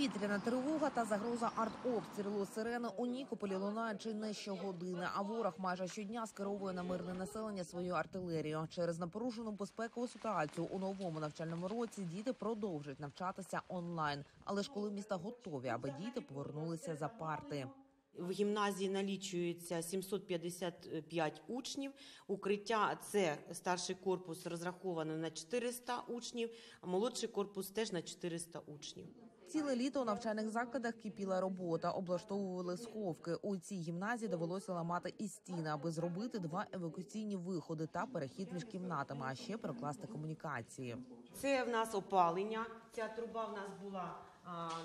Повітряна тривога та загроза артобстрілу сирени у Нікополі лунають чи не щогодини. А ворог майже щодня скеровує на мирне населення свою артилерію. Через напорушену безпекову ситуацію у новому навчальному році діти продовжують навчатися онлайн. Але школи міста готові, аби діти повернулися за парти. В гімназії налічується 755 учнів. Укриття це старший корпус розраховано на 400 учнів, а молодший корпус теж на 400 учнів. Ціле літо у навчальних закладах кипіла робота, облаштовували сховки. У цій гімназії довелося ламати і стіни, аби зробити два евакуаційні виходи та перехід між кімнатами, а ще прокласти комунікації. Це в нас опалення. Ця труба в нас була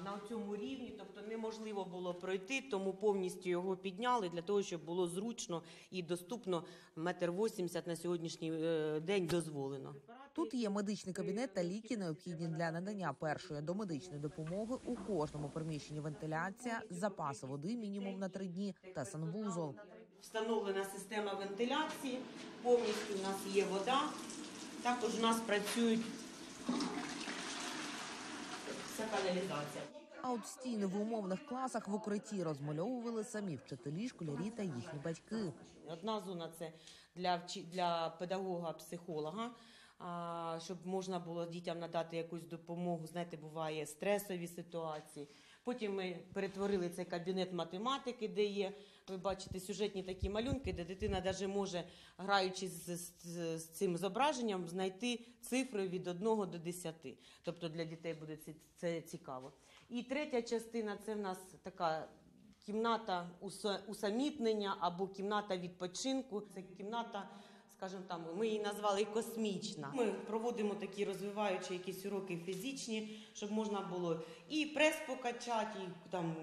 на цьому рівні, тобто неможливо було пройти, тому повністю його підняли для того, щоб було зручно і доступно метр вісімдесят на сьогоднішній е, день дозволено. Тут є медичний кабінет та ліки, необхідні для надання першої домедичної допомоги. У кожному приміщенні вентиляція, запаси води мінімум на три дні та санвузол. Встановлена система вентиляції, повністю у нас є вода. Також у нас працюють вся каналізація. А от стіни в умовних класах в укритті розмальовували самі вчителі, школярі та їхні батьки. Одна зона це для для педагога-психолога, а, щоб можна було дітям надати якусь допомогу. Знаєте, буває стресові ситуації. Потім ми перетворили цей кабінет математики, де є, ви бачите, сюжетні такі малюнки, де дитина навіть може, граючи з, з, з цим зображенням, знайти цифри від 1 до 10. Тобто для дітей буде це, це цікаво. І третя частина це в нас така кімната усамітнення або кімната відпочинку. Це кімната, скажімо там, ми її назвали космічна. Ми проводимо такі розвиваючі якісь уроки фізичні, щоб можна було і прес покачати, і там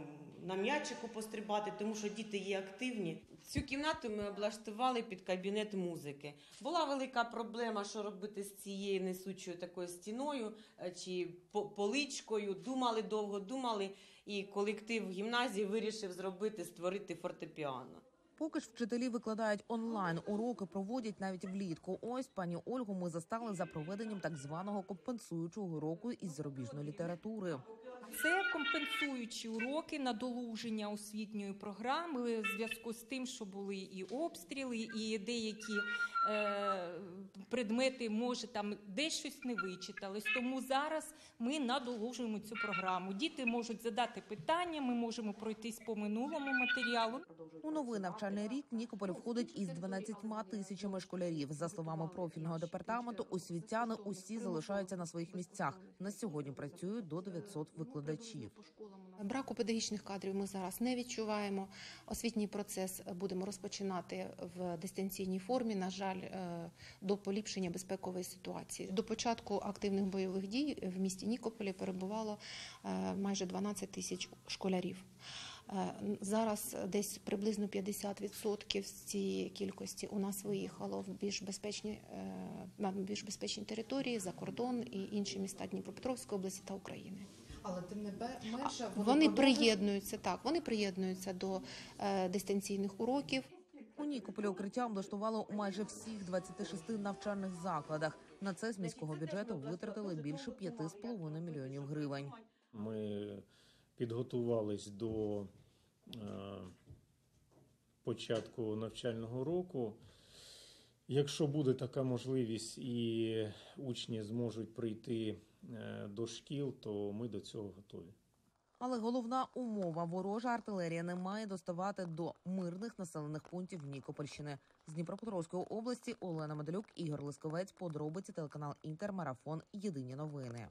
на м'ячику пострибати, тому що діти є активні. Цю кімнату ми облаштували під кабінет музики. Була велика проблема, що робити з цією несучою такою стіною е, чи поличкою. Думали довго, думали, і колектив гімназії вирішив зробити, створити фортепіано. Поки ж вчителі викладають онлайн, уроки проводять навіть влітку. Ось пані Ольгу ми застали за проведенням так званого компенсуючого уроку із зарубіжної літератури. Це компенсуючі уроки надолуження освітньої програми в зв'язку з тим, що були і обстріли, і деякі предмети, може, там десь щось не вичитались. Тому зараз ми надолужуємо цю програму. Діти можуть задати питання, ми можемо пройтись по минулому матеріалу. У новий навчальний рік Нікополь входить із 12 тисячами школярів. За словами профільного департаменту, освітяни усі залишаються на своїх місцях. На сьогодні працюють до 900 викладачів. Браку педагогічних кадрів ми зараз не відчуваємо. Освітній процес будемо розпочинати в дистанційній формі. На жаль, е, до поліпшення безпекової ситуації. До початку активних бойових дій в місті Нікополі перебувало е, майже 12 тисяч школярів. Е, Зараз десь приблизно 50% з цієї кількості у нас виїхало в більш безпечні на більш безпечні території за кордон і інші міста Дніпропетровської області та України. Але тим не бе- менше Вони продовжують- приєднуються так. Вони приєднуються до е, дистанційних уроків. У Нікополі укриття облаштувало у майже всіх 26 навчальних закладах. На це з міського бюджету витратили більше 5,5 мільйонів гривень. Ми підготувались до е, початку навчального року. Якщо буде така можливість і учні зможуть прийти е, до шкіл, то ми до цього готові. Але головна умова ворожа артилерія не має доставати до мирних населених пунктів Нікопольщини. З Дніпропетровської області Олена Медалюк, Ігор Лисковець, подробиці телеканал Інтермарафон. Єдині новини.